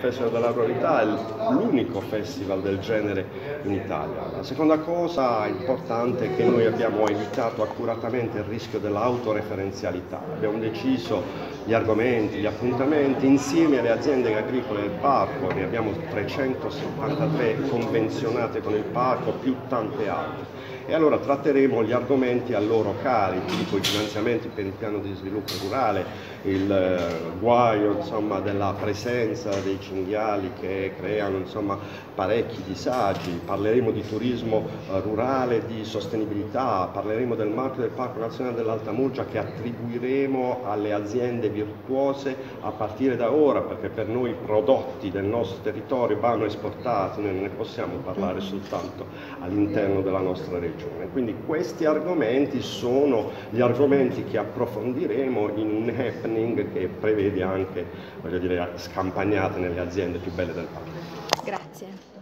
Festival della Ruralità è l'unico festival del genere in Italia. La seconda cosa importante è che noi abbiamo evitato accuratamente il rischio dell'autoreferenzialità. Abbiamo deciso gli argomenti, gli appuntamenti insieme alle aziende agricole del parco, ne abbiamo 373 convenzionate con il parco più tante altre. E allora tratteremo gli argomenti a loro cari, tipo i finanziamenti per il piano di sviluppo rurale, il eh, guaio insomma, della presenza dei cinghiali che creano insomma, parecchi disagi, parleremo di turismo eh, rurale, di sostenibilità, parleremo del marchio del Parco Nazionale dell'Alta Murgia che attribuiremo alle aziende virtuose a partire da ora, perché per noi i prodotti del nostro territorio vanno esportati, noi non ne possiamo parlare soltanto all'interno della nostra regione regione. Quindi questi argomenti sono gli argomenti che approfondiremo in un happening che prevede anche voglio dire, scampagnate nelle aziende più belle del paese. Grazie.